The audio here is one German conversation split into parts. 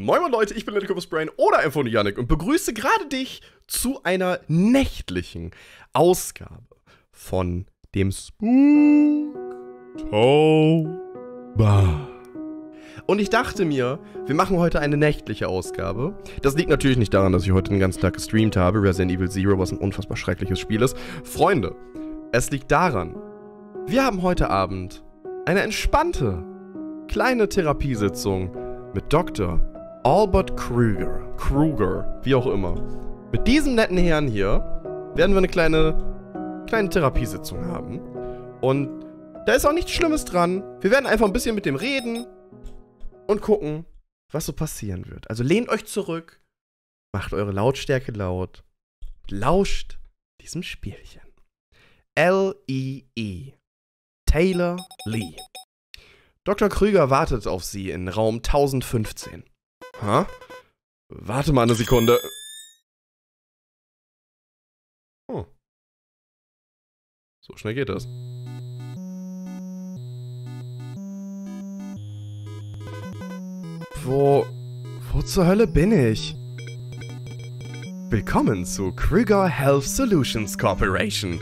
Moin moin Leute, ich bin Little Brain oder nur Yannick und begrüße gerade dich zu einer nächtlichen Ausgabe von dem Spooktober. Und ich dachte mir, wir machen heute eine nächtliche Ausgabe. Das liegt natürlich nicht daran, dass ich heute den ganzen Tag gestreamt habe, Resident Evil Zero, was ein unfassbar schreckliches Spiel ist. Freunde, es liegt daran, wir haben heute Abend eine entspannte, kleine Therapiesitzung mit Dr. Albert Kruger. Kruger, wie auch immer. Mit diesem netten Herrn hier werden wir eine kleine, kleine Therapiesitzung haben. Und da ist auch nichts Schlimmes dran. Wir werden einfach ein bisschen mit dem reden und gucken, was so passieren wird. Also lehnt euch zurück, macht eure Lautstärke laut, lauscht diesem Spielchen. L-E-E. Taylor Lee. Dr. Krüger wartet auf Sie in Raum 1015. Ha? Warte mal eine Sekunde. Oh. So schnell geht das. Wo... Wo zur Hölle bin ich? Willkommen zu Krüger Health Solutions Corporation.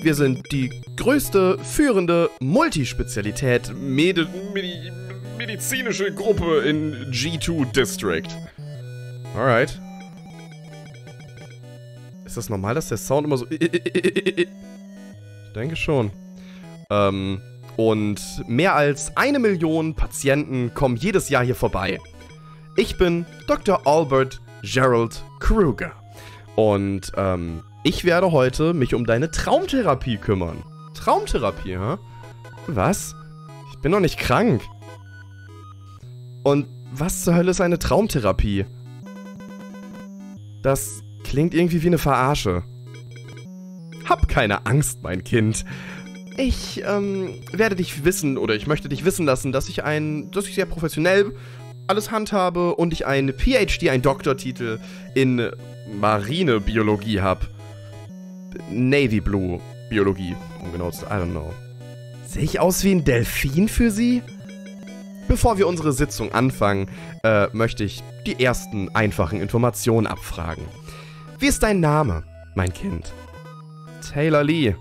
Wir sind die größte, führende Multispezialität Medi Medi medizinische Gruppe in G2 District. Alright. Ist das normal, dass der Sound immer so... Ich denke schon. Ähm, und mehr als eine Million Patienten kommen jedes Jahr hier vorbei. Ich bin Dr. Albert Gerald Kruger. Und ähm, ich werde heute mich um deine Traumtherapie kümmern. Traumtherapie, hä? Was? Ich bin doch nicht krank. Und was zur Hölle ist eine Traumtherapie? Das klingt irgendwie wie eine Verarsche. Hab keine Angst, mein Kind. Ich ähm, werde dich wissen oder ich möchte dich wissen lassen, dass ich ein, dass ich sehr professionell alles handhabe und ich ein PhD, ein Doktortitel in Marinebiologie habe. Navy Blue Biologie, um genau zu. I don't know. Sehe ich aus wie ein Delfin für Sie? Bevor wir unsere Sitzung anfangen, äh, möchte ich die ersten einfachen Informationen abfragen. Wie ist dein Name, mein Kind? Taylor Lee.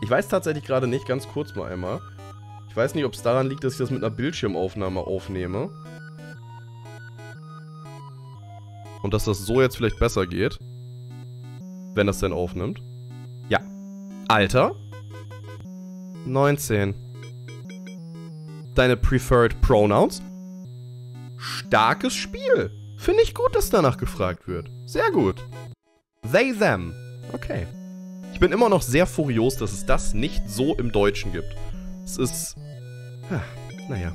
Ich weiß tatsächlich gerade nicht, ganz kurz mal einmal. Ich weiß nicht, ob es daran liegt, dass ich das mit einer Bildschirmaufnahme aufnehme. Und dass das so jetzt vielleicht besser geht. Wenn das denn aufnimmt. Ja. Alter? 19 deine Preferred Pronouns. Starkes Spiel. Finde ich gut, dass danach gefragt wird. Sehr gut. They, them. Okay. Ich bin immer noch sehr furios, dass es das nicht so im Deutschen gibt. Es ist... naja.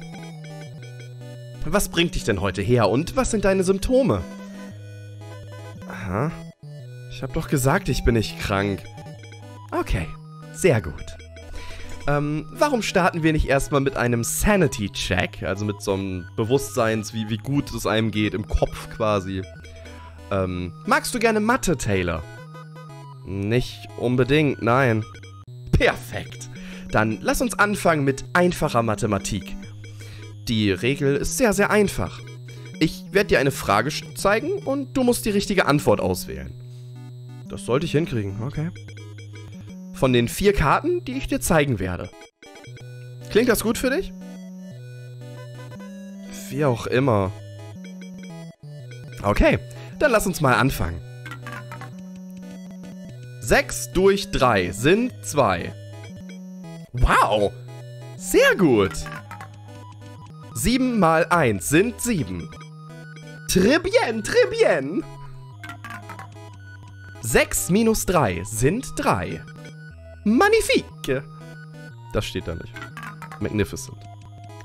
Was bringt dich denn heute her und was sind deine Symptome? Aha. Ich hab doch gesagt, ich bin nicht krank. Okay. Sehr gut. Ähm, warum starten wir nicht erstmal mit einem Sanity-Check? Also mit so einem Bewusstseins, wie, wie gut es einem geht, im Kopf quasi. Ähm, magst du gerne Mathe, Taylor? Nicht unbedingt, nein. Perfekt. Dann lass uns anfangen mit einfacher Mathematik. Die Regel ist sehr, sehr einfach. Ich werde dir eine Frage zeigen und du musst die richtige Antwort auswählen. Das sollte ich hinkriegen, okay von den vier Karten, die ich dir zeigen werde. Klingt das gut für dich? Wie auch immer. Okay, dann lass uns mal anfangen. 6 durch 3 sind 2. Wow, sehr gut. 7 mal 1 sind 7. Très bien, très bien. 6 minus 3 sind 3. Magnifique. Das steht da nicht. Magnificent.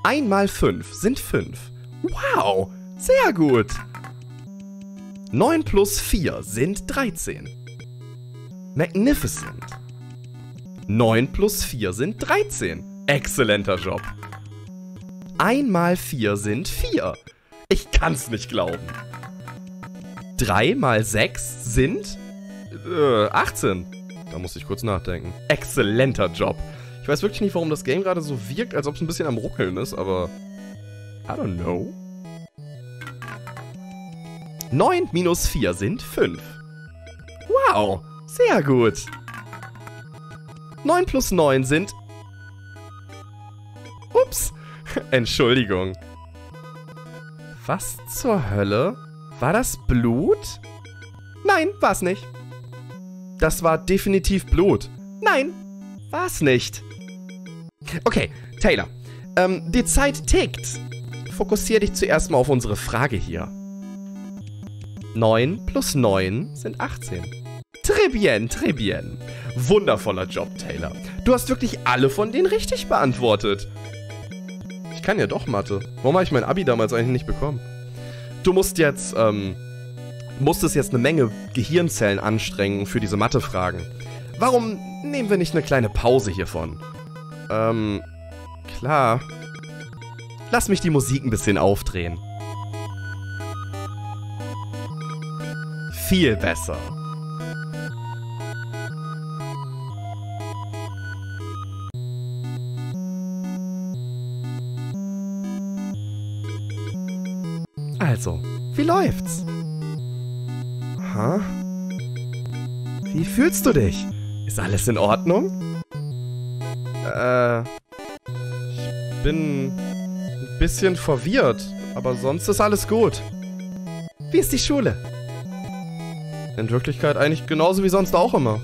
Einmal fünf sind fünf. Wow, sehr gut. 9 plus 4 sind 13. Magnificent. 9 plus 4 sind 13. Exzellenter Job. 1 mal 4 sind 4. Ich kann's nicht glauben. 3 mal 6 sind äh, 18. Da musste ich kurz nachdenken. Exzellenter Job. Ich weiß wirklich nicht, warum das Game gerade so wirkt, als ob es ein bisschen am Ruckeln ist, aber... I don't know. 9 minus 4 sind 5. Wow, sehr gut. 9 plus 9 sind... Ups, Entschuldigung. Was zur Hölle? War das Blut? Nein, war's nicht. Das war definitiv Blut. Nein, war's nicht. Okay, Taylor. Ähm, die Zeit tickt. Fokussier dich zuerst mal auf unsere Frage hier. 9 plus 9 sind 18. Très bien, très bien. Wundervoller Job, Taylor. Du hast wirklich alle von denen richtig beantwortet. Ich kann ja doch Mathe. Warum habe ich mein Abi damals eigentlich nicht bekommen? Du musst jetzt, ähm, musstest jetzt eine Menge Gehirnzellen anstrengen für diese Mathefragen. Warum nehmen wir nicht eine kleine Pause hiervon? Ähm, klar. Lass mich die Musik ein bisschen aufdrehen. Viel besser. Also, wie läuft's? Ha? Wie fühlst du dich? Ist alles in Ordnung? Äh. Ich bin ein bisschen verwirrt, aber sonst ist alles gut. Wie ist die Schule? In Wirklichkeit eigentlich genauso wie sonst auch immer.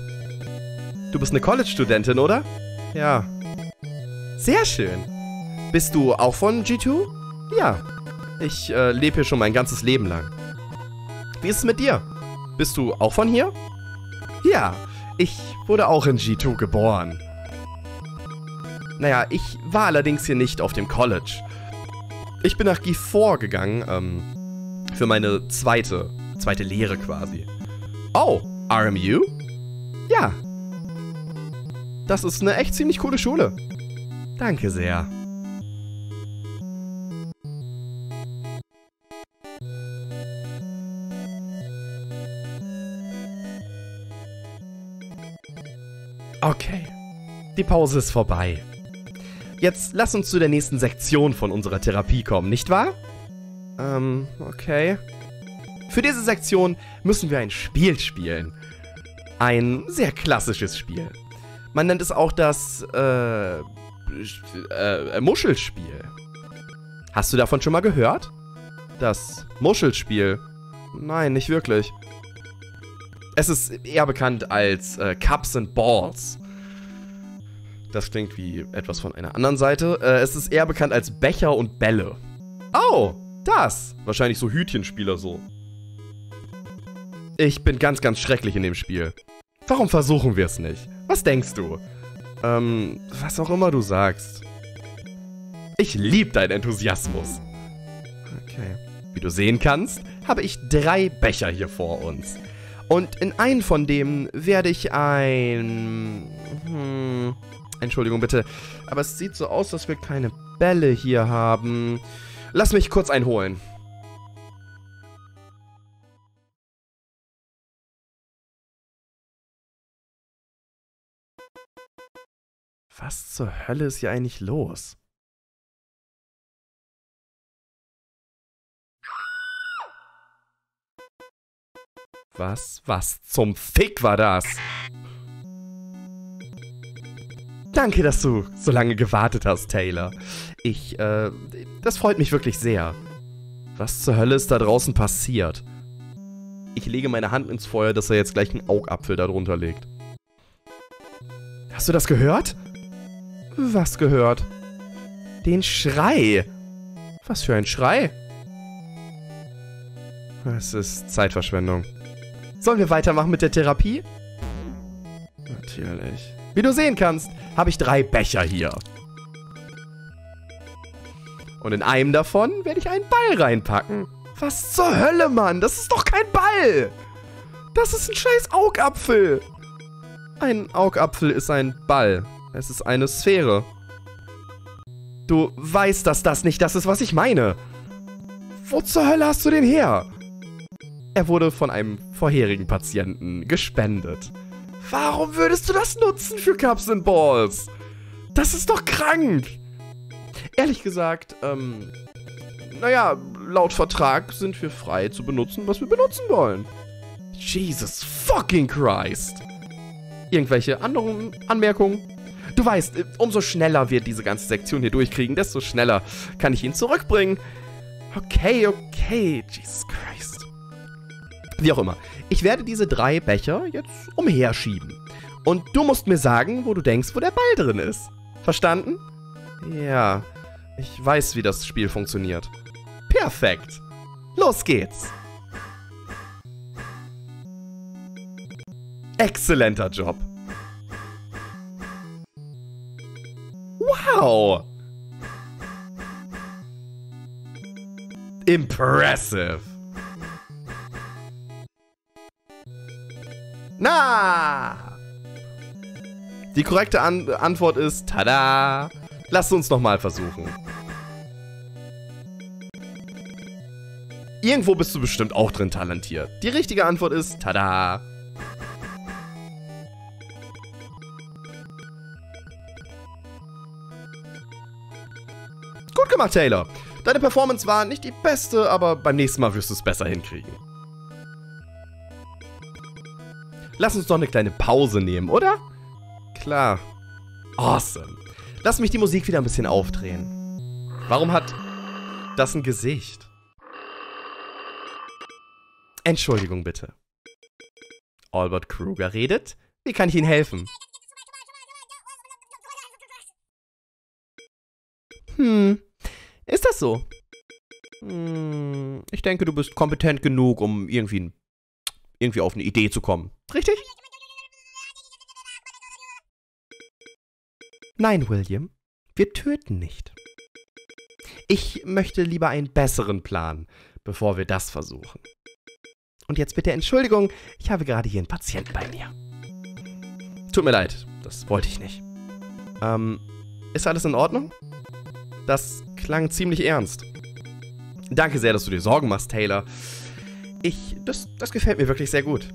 Du bist eine College-Studentin, oder? Ja. Sehr schön. Bist du auch von G2? Ja. Ich äh, lebe hier schon mein ganzes Leben lang. Wie ist es mit dir? Bist du auch von hier? Ja, ich wurde auch in G2 geboren. Naja, ich war allerdings hier nicht auf dem College. Ich bin nach G4 gegangen, ähm, für meine zweite, zweite Lehre quasi. Oh, RMU? Ja. Das ist eine echt ziemlich coole Schule. Danke sehr. Okay. Die Pause ist vorbei. Jetzt lass uns zu der nächsten Sektion von unserer Therapie kommen, nicht wahr? Ähm, okay. Für diese Sektion müssen wir ein Spiel spielen. Ein sehr klassisches Spiel. Man nennt es auch das, äh, äh, Muschelspiel. Hast du davon schon mal gehört? Das Muschelspiel? Nein, nicht wirklich. Es ist eher bekannt als äh, Cups and Balls. Das klingt wie etwas von einer anderen Seite. Äh, es ist eher bekannt als Becher und Bälle. Oh, das. Wahrscheinlich so Hütchenspieler so. Ich bin ganz, ganz schrecklich in dem Spiel. Warum versuchen wir es nicht? Was denkst du? Ähm, was auch immer du sagst. Ich liebe deinen Enthusiasmus. Okay. Wie du sehen kannst, habe ich drei Becher hier vor uns. Und in einen von denen werde ich ein... Hm, Entschuldigung bitte, aber es sieht so aus, dass wir keine Bälle hier haben. Lass mich kurz einholen. Was zur Hölle ist hier eigentlich los? Was, was zum Fick war das? Danke, dass du so lange gewartet hast, Taylor. Ich, äh, das freut mich wirklich sehr. Was zur Hölle ist da draußen passiert? Ich lege meine Hand ins Feuer, dass er jetzt gleich einen Augapfel darunter legt. Hast du das gehört? Was gehört? Den Schrei. Was für ein Schrei? Es ist Zeitverschwendung. Sollen wir weitermachen mit der Therapie? Natürlich. Wie du sehen kannst, habe ich drei Becher hier. Und in einem davon werde ich einen Ball reinpacken. Was zur Hölle, Mann? Das ist doch kein Ball. Das ist ein scheiß Augapfel. Ein Augapfel ist ein Ball. Es ist eine Sphäre. Du weißt, dass das nicht das ist, was ich meine. Wo zur Hölle hast du den her? Er wurde von einem vorherigen Patienten gespendet. Warum würdest du das nutzen für Cups and Balls? Das ist doch krank. Ehrlich gesagt, ähm, naja, laut Vertrag sind wir frei zu benutzen, was wir benutzen wollen. Jesus fucking Christ. Irgendwelche anderen Anmerkungen? Du weißt, äh, umso schneller wir diese ganze Sektion hier durchkriegen, desto schneller kann ich ihn zurückbringen. Okay, okay, Jesus Christ. Wie auch immer. Ich werde diese drei Becher jetzt umherschieben. Und du musst mir sagen, wo du denkst, wo der Ball drin ist. Verstanden? Ja, ich weiß, wie das Spiel funktioniert. Perfekt. Los geht's. Exzellenter Job. Wow. Impressive. Na! Die korrekte An Antwort ist Tada! Lasst uns nochmal versuchen. Irgendwo bist du bestimmt auch drin talentiert. Die richtige Antwort ist Tada! Gut gemacht, Taylor. Deine Performance war nicht die beste, aber beim nächsten Mal wirst du es besser hinkriegen. Lass uns doch eine kleine Pause nehmen, oder? Klar. Awesome. Lass mich die Musik wieder ein bisschen aufdrehen. Warum hat das ein Gesicht? Entschuldigung bitte. Albert Kruger redet. Wie kann ich Ihnen helfen? Hm, ist das so? Hm, ich denke, du bist kompetent genug, um irgendwie, irgendwie auf eine Idee zu kommen. Richtig? Nein, William. Wir töten nicht. Ich möchte lieber einen besseren Plan, bevor wir das versuchen. Und jetzt bitte Entschuldigung, ich habe gerade hier einen Patienten bei mir. Tut mir leid, das wollte ich nicht. Ähm, ist alles in Ordnung? Das klang ziemlich ernst. Danke sehr, dass du dir Sorgen machst, Taylor. Ich, das, das gefällt mir wirklich sehr gut.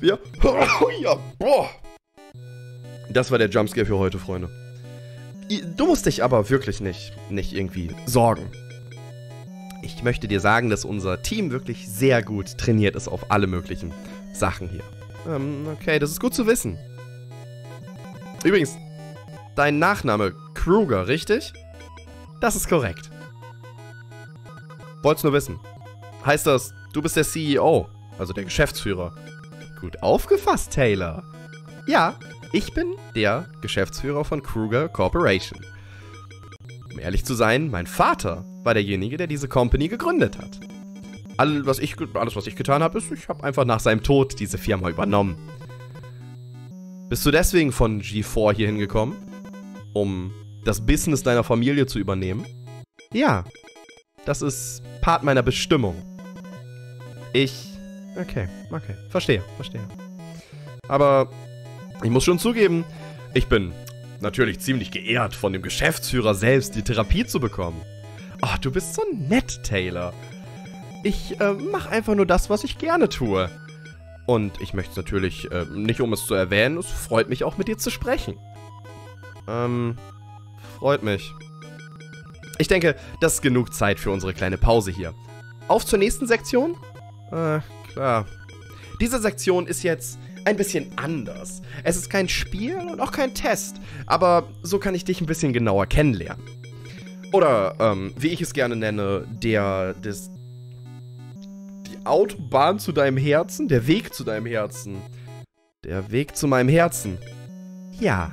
Wir, oh, ja, boah. Das war der Jumpscare für heute, Freunde. Du musst dich aber wirklich nicht, nicht irgendwie sorgen. Ich möchte dir sagen, dass unser Team wirklich sehr gut trainiert ist auf alle möglichen Sachen hier. Ähm, okay, das ist gut zu wissen. Übrigens, dein Nachname Kruger, richtig? Das ist korrekt. Wollt's nur wissen. Heißt das, du bist der CEO, also der Geschäftsführer? Gut aufgefasst, Taylor. Ja, ich bin der Geschäftsführer von Kruger Corporation. Um ehrlich zu sein, mein Vater war derjenige, der diese Company gegründet hat. All, was ich, alles, was ich getan habe, ist, ich habe einfach nach seinem Tod diese Firma übernommen. Bist du deswegen von G4 hier hingekommen? Um das Business deiner Familie zu übernehmen? Ja, das ist Part meiner Bestimmung. Ich... Okay, okay, verstehe, verstehe. Aber ich muss schon zugeben, ich bin natürlich ziemlich geehrt, von dem Geschäftsführer selbst die Therapie zu bekommen. Oh, du bist so nett, Taylor. Ich äh, mache einfach nur das, was ich gerne tue. Und ich möchte es natürlich äh, nicht, um es zu erwähnen, es freut mich auch mit dir zu sprechen. Ähm, freut mich. Ich denke, das ist genug Zeit für unsere kleine Pause hier. Auf zur nächsten Sektion? Äh, klar. Diese Sektion ist jetzt ein bisschen anders. Es ist kein Spiel und auch kein Test, aber so kann ich dich ein bisschen genauer kennenlernen. Oder, ähm, wie ich es gerne nenne, der, des, die Autobahn zu deinem Herzen, der Weg zu deinem Herzen. Der Weg zu meinem Herzen. Ja.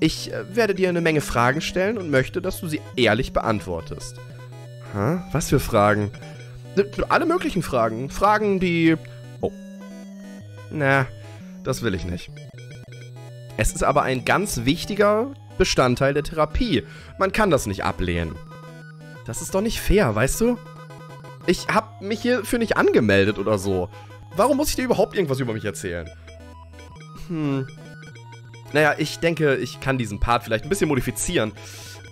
Ich äh, werde dir eine Menge Fragen stellen und möchte, dass du sie ehrlich beantwortest. Hä? Was für Fragen? Alle möglichen Fragen. Fragen, die... Oh. Na, das will ich nicht. Es ist aber ein ganz wichtiger Bestandteil der Therapie. Man kann das nicht ablehnen. Das ist doch nicht fair, weißt du? Ich hab mich hierfür nicht angemeldet oder so. Warum muss ich dir überhaupt irgendwas über mich erzählen? Hm. Naja, ich denke, ich kann diesen Part vielleicht ein bisschen modifizieren.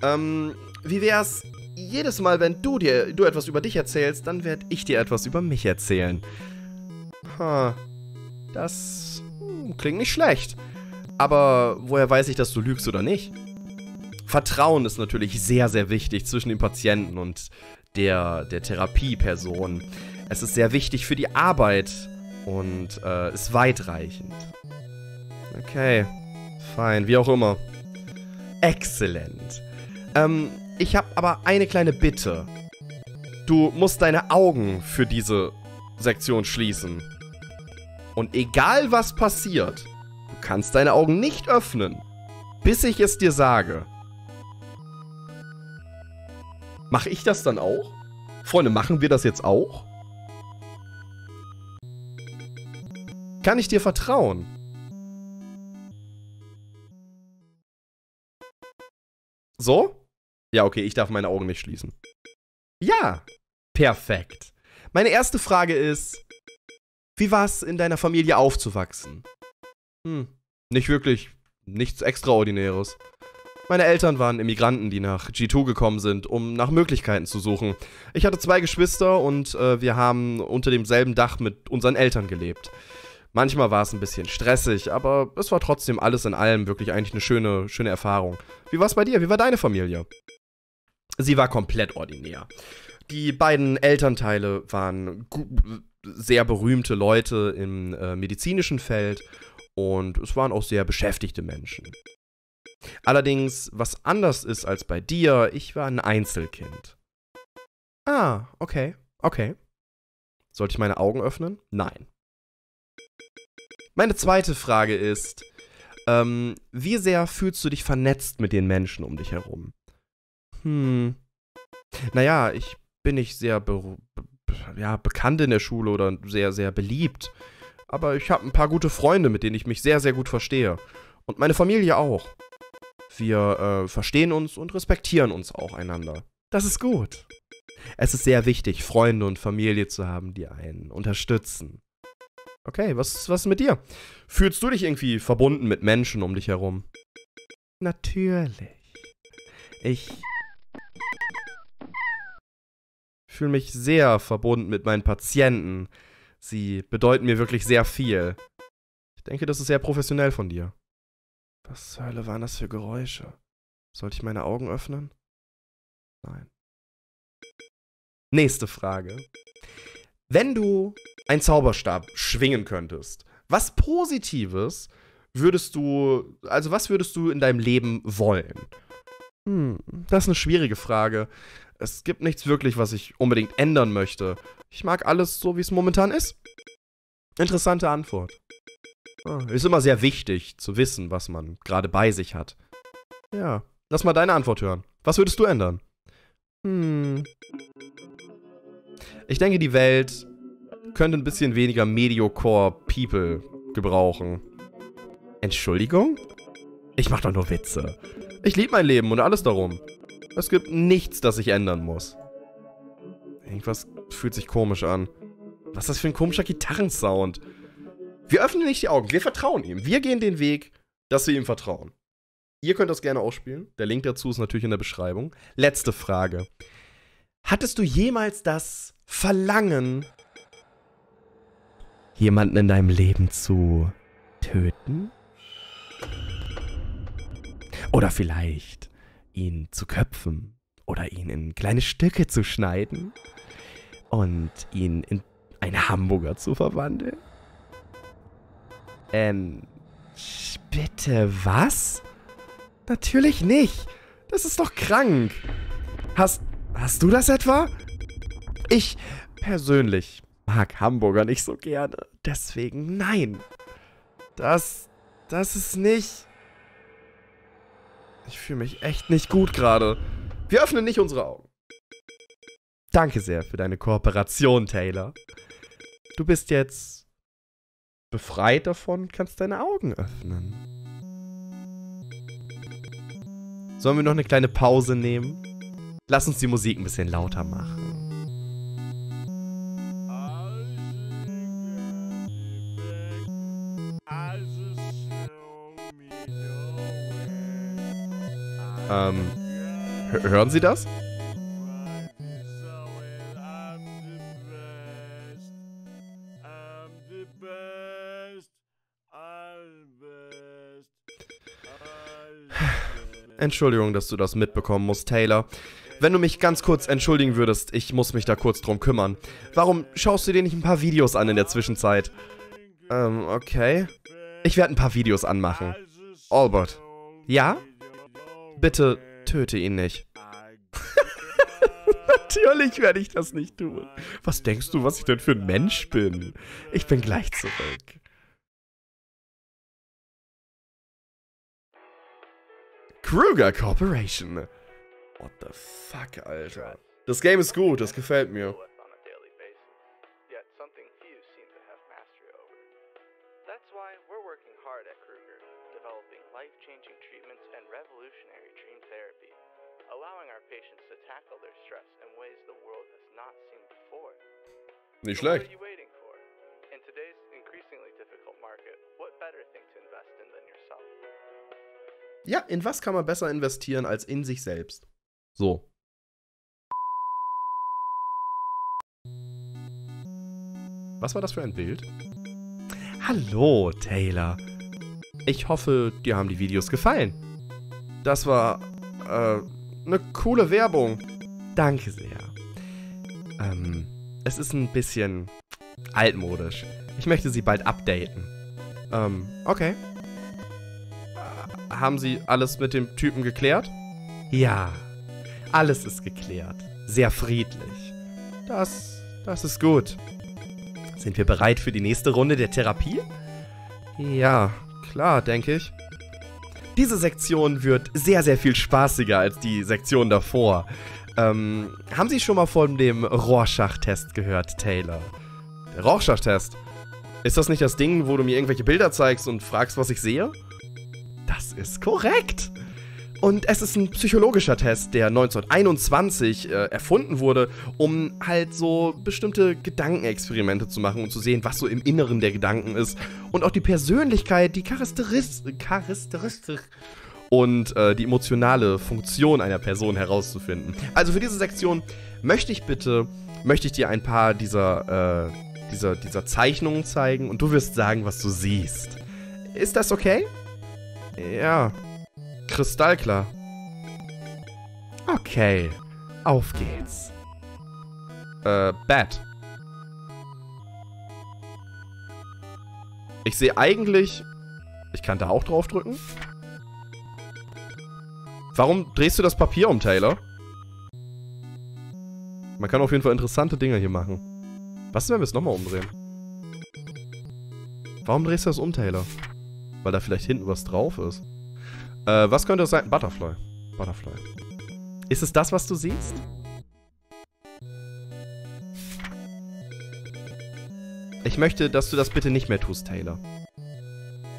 Ähm, wie wär's, jedes Mal, wenn du dir du etwas über dich erzählst, dann werde ich dir etwas über mich erzählen. Ha. Das klingt nicht schlecht. Aber woher weiß ich, dass du lügst oder nicht? Vertrauen ist natürlich sehr, sehr wichtig zwischen dem Patienten und der, der Therapieperson. Es ist sehr wichtig für die Arbeit und äh, ist weitreichend. Okay, fein, wie auch immer. Exzellent. Ähm, ich habe aber eine kleine Bitte. Du musst deine Augen für diese Sektion schließen. Und egal was passiert, du kannst deine Augen nicht öffnen, bis ich es dir sage. Mache ich das dann auch? Freunde, machen wir das jetzt auch? Kann ich dir vertrauen? So? Ja, okay, ich darf meine Augen nicht schließen. Ja, perfekt. Meine erste Frage ist, wie war es in deiner Familie aufzuwachsen? Hm, nicht wirklich, nichts Extraordinäres. Meine Eltern waren Immigranten, die nach G2 gekommen sind, um nach Möglichkeiten zu suchen. Ich hatte zwei Geschwister und äh, wir haben unter demselben Dach mit unseren Eltern gelebt. Manchmal war es ein bisschen stressig, aber es war trotzdem alles in allem wirklich eigentlich eine schöne, schöne Erfahrung. Wie war es bei dir? Wie war deine Familie? Sie war komplett ordinär. Die beiden Elternteile waren sehr berühmte Leute im äh, medizinischen Feld und es waren auch sehr beschäftigte Menschen. Allerdings, was anders ist als bei dir, ich war ein Einzelkind. Ah, okay, okay. Sollte ich meine Augen öffnen? Nein. Meine zweite Frage ist, ähm, wie sehr fühlst du dich vernetzt mit den Menschen um dich herum? Hm. Naja, ich bin nicht sehr be ja, bekannt in der Schule oder sehr, sehr beliebt. Aber ich habe ein paar gute Freunde, mit denen ich mich sehr, sehr gut verstehe. Und meine Familie auch. Wir äh, verstehen uns und respektieren uns auch einander. Das ist gut. Es ist sehr wichtig, Freunde und Familie zu haben, die einen unterstützen. Okay, was, was ist mit dir? Fühlst du dich irgendwie verbunden mit Menschen um dich herum? Natürlich. Ich fühle mich sehr verbunden mit meinen Patienten. Sie bedeuten mir wirklich sehr viel. Ich denke, das ist sehr professionell von dir. Was zur Hölle waren das für Geräusche? Sollte ich meine Augen öffnen? Nein. Nächste Frage. Wenn du einen Zauberstab schwingen könntest, was Positives würdest du, also was würdest du in deinem Leben wollen? Hm, das ist eine schwierige Frage. Es gibt nichts wirklich, was ich unbedingt ändern möchte. Ich mag alles so, wie es momentan ist. Interessante Antwort. Ah, ist immer sehr wichtig zu wissen, was man gerade bei sich hat. Ja, lass mal deine Antwort hören. Was würdest du ändern? Hm. Ich denke, die Welt könnte ein bisschen weniger Mediocre People gebrauchen. Entschuldigung? Ich mach doch nur Witze. Ich liebe mein Leben und alles darum. Es gibt nichts, das ich ändern muss. Irgendwas fühlt sich komisch an. Was ist das für ein komischer Gitarrensound? Wir öffnen nicht die Augen, wir vertrauen ihm. Wir gehen den Weg, dass wir ihm vertrauen. Ihr könnt das gerne ausspielen. Der Link dazu ist natürlich in der Beschreibung. Letzte Frage. Hattest du jemals das Verlangen, jemanden in deinem Leben zu töten? Oder vielleicht ihn zu köpfen oder ihn in kleine Stücke zu schneiden und ihn in einen Hamburger zu verwandeln? Ähm, bitte was? Natürlich nicht. Das ist doch krank. Hast, hast du das etwa? Ich persönlich mag Hamburger nicht so gerne. Deswegen nein. Das, das ist nicht... Ich fühle mich echt nicht gut gerade. Wir öffnen nicht unsere Augen. Danke sehr für deine Kooperation, Taylor. Du bist jetzt befreit davon kannst deine Augen öffnen. Sollen wir noch eine kleine Pause nehmen? Lass uns die Musik ein bisschen lauter machen. Ähm, hören Sie das? Entschuldigung, dass du das mitbekommen musst, Taylor. Wenn du mich ganz kurz entschuldigen würdest, ich muss mich da kurz drum kümmern. Warum schaust du dir nicht ein paar Videos an in der Zwischenzeit? Ähm, okay. Ich werde ein paar Videos anmachen. Albert. Ja? Bitte töte ihn nicht. Natürlich werde ich das nicht tun. Was denkst du, was ich denn für ein Mensch bin? Ich bin gleich zurück. Kruger Corporation. What the fuck, Alter. Das Game ist gut, das gefällt mir. Patients to tackle their stress in ways the world has not seen before. Nicht schlecht. In today's increasingly difficult market, what better thing to invest in than yourself? Ja, in was kann man besser investieren als in sich selbst? So. Was war das für ein Bild? Hallo, Taylor. Ich hoffe, dir haben die Videos gefallen. Das war, äh, eine coole Werbung. Danke sehr. Ähm, es ist ein bisschen altmodisch. Ich möchte sie bald updaten. Ähm, okay. Äh, haben Sie alles mit dem Typen geklärt? Ja, alles ist geklärt. Sehr friedlich. Das, das ist gut. Sind wir bereit für die nächste Runde der Therapie? Ja, klar, denke ich. Diese Sektion wird sehr, sehr viel spaßiger als die Sektion davor. Ähm, haben Sie schon mal von dem Rorschach-Test gehört, Taylor? Der Rorschach-Test? Ist das nicht das Ding, wo du mir irgendwelche Bilder zeigst und fragst, was ich sehe? Das ist korrekt. Und es ist ein psychologischer Test, der 1921 äh, erfunden wurde, um halt so bestimmte Gedankenexperimente zu machen und zu sehen, was so im Inneren der Gedanken ist. Und auch die Persönlichkeit, die Charakteristik, und äh, die emotionale Funktion einer Person herauszufinden. Also für diese Sektion möchte ich bitte, möchte ich dir ein paar dieser, äh, dieser, dieser Zeichnungen zeigen und du wirst sagen, was du siehst. Ist das okay? Ja, Kristallklar. Okay, auf geht's. Äh, Bat. Ich sehe eigentlich... Ich kann da auch drauf drücken. Warum drehst du das Papier um, Taylor? Man kann auf jeden Fall interessante Dinge hier machen. Was wenn wir es nochmal umdrehen? Warum drehst du das um, Taylor? Weil da vielleicht hinten was drauf ist. Äh, was könnte es sein? Butterfly. Butterfly. Ist es das, was du siehst? Ich möchte, dass du das bitte nicht mehr tust, Taylor.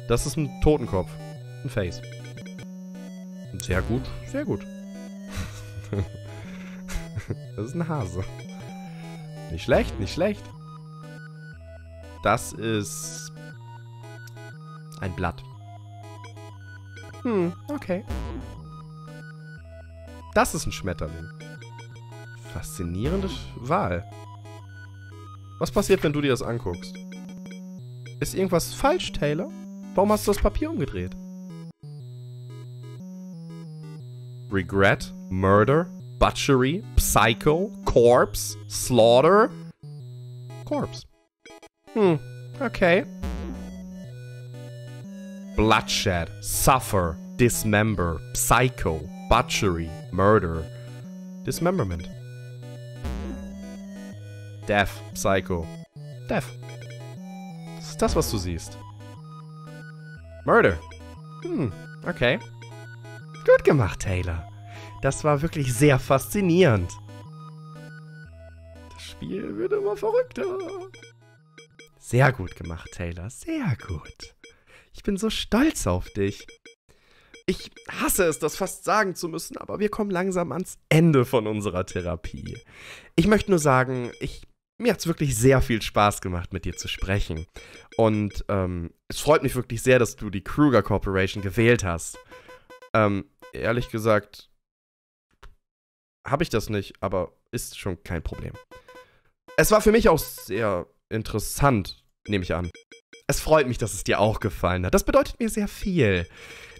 Das ist ein Totenkopf. Ein Face. Sehr gut, sehr gut. das ist ein Hase. Nicht schlecht, nicht schlecht. Das ist ein Blatt. Hm, okay. Das ist ein Schmetterling. Faszinierende Wahl. Was passiert, wenn du dir das anguckst? Ist irgendwas falsch, Taylor? Warum hast du das Papier umgedreht? Regret, Murder, Butchery, Psycho, Corpse, Slaughter. Corpse. Hm, okay. Bloodshed, suffer, dismember, psycho, butchery, murder, dismemberment. Death, Psycho. Death. Das ist das, was du siehst. Murder. Hm, okay. Gut gemacht, Taylor. Das war wirklich sehr faszinierend. Das Spiel wird immer verrückter. Sehr gut gemacht, Taylor. Sehr gut. Ich bin so stolz auf dich. Ich hasse es, das fast sagen zu müssen, aber wir kommen langsam ans Ende von unserer Therapie. Ich möchte nur sagen, ich, mir hat es wirklich sehr viel Spaß gemacht, mit dir zu sprechen. Und ähm, es freut mich wirklich sehr, dass du die Kruger Corporation gewählt hast. Ähm, ehrlich gesagt, habe ich das nicht, aber ist schon kein Problem. Es war für mich auch sehr interessant, nehme ich an. Es freut mich, dass es dir auch gefallen hat. Das bedeutet mir sehr viel.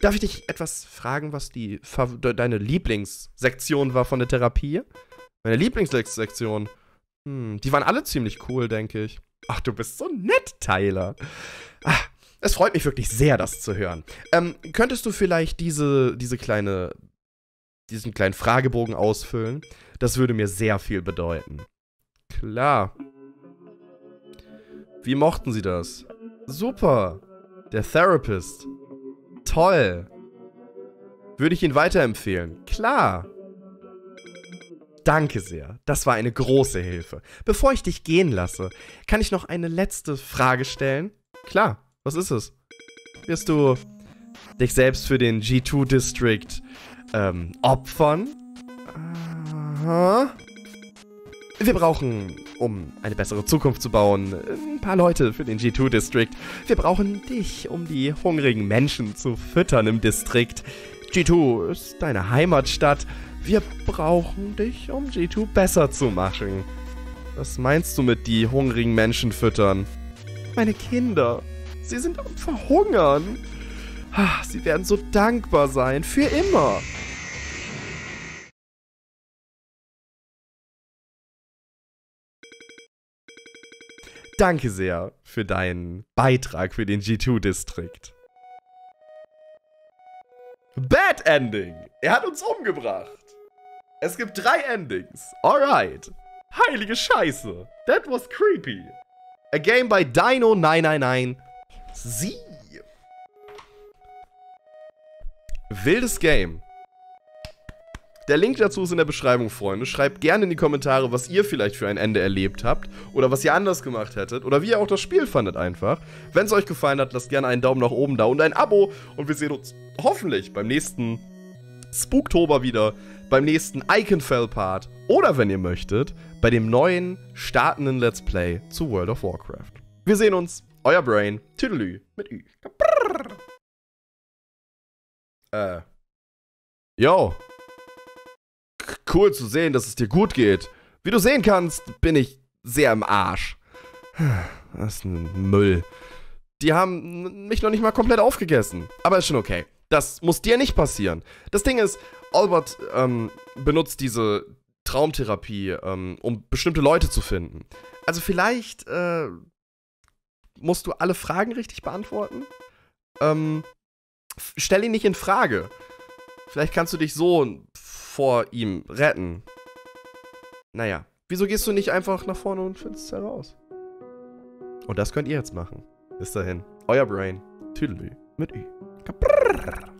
Darf ich dich etwas fragen, was die deine Lieblingssektion war von der Therapie? Meine Lieblingssektion? Hm, die waren alle ziemlich cool, denke ich. Ach, du bist so nett, Tyler. Ach, es freut mich wirklich sehr, das zu hören. Ähm, könntest du vielleicht diese, diese kleine, diesen kleinen Fragebogen ausfüllen? Das würde mir sehr viel bedeuten. Klar. Wie mochten Sie das? Super. Der Therapist. Toll. Würde ich ihn weiterempfehlen? Klar. Danke sehr. Das war eine große Hilfe. Bevor ich dich gehen lasse, kann ich noch eine letzte Frage stellen? Klar. Was ist es? Wirst du dich selbst für den G2 District ähm, opfern? Aha. Wir brauchen, um eine bessere Zukunft zu bauen, ein paar Leute für den G2 District. Wir brauchen dich, um die hungrigen Menschen zu füttern im Distrikt. G2 ist deine Heimatstadt. Wir brauchen dich, um G2 besser zu machen. Was meinst du mit die hungrigen Menschen füttern? Meine Kinder. Sie sind am Verhungern. Sie werden so dankbar sein. Für immer. Danke sehr für deinen Beitrag für den G2-Distrikt. Bad Ending. Er hat uns umgebracht. Es gibt drei Endings. Alright. Heilige Scheiße. That was creepy. A game by Dino999. Sie. Wildes Game. Der Link dazu ist in der Beschreibung, Freunde. Schreibt gerne in die Kommentare, was ihr vielleicht für ein Ende erlebt habt. Oder was ihr anders gemacht hättet. Oder wie ihr auch das Spiel fandet einfach. Wenn es euch gefallen hat, lasst gerne einen Daumen nach oben da und ein Abo. Und wir sehen uns hoffentlich beim nächsten Spooktober wieder. Beim nächsten Iconfell-Part. Oder wenn ihr möchtet, bei dem neuen, startenden Let's Play zu World of Warcraft. Wir sehen uns. Euer Brain. Tüdelü. Mit Ü. Äh. Yo cool zu sehen, dass es dir gut geht. Wie du sehen kannst, bin ich sehr im Arsch. Das ist ein Müll. Die haben mich noch nicht mal komplett aufgegessen. Aber ist schon okay. Das muss dir nicht passieren. Das Ding ist, Albert ähm, benutzt diese Traumtherapie, ähm, um bestimmte Leute zu finden. Also vielleicht äh, musst du alle Fragen richtig beantworten. Ähm, stell ihn nicht in Frage. Vielleicht kannst du dich so vor ihm retten. Naja, wieso gehst du nicht einfach nach vorne und findest es heraus? Und das könnt ihr jetzt machen. Bis dahin, euer Brain, Tüdelü mit Ü. Kaprrr.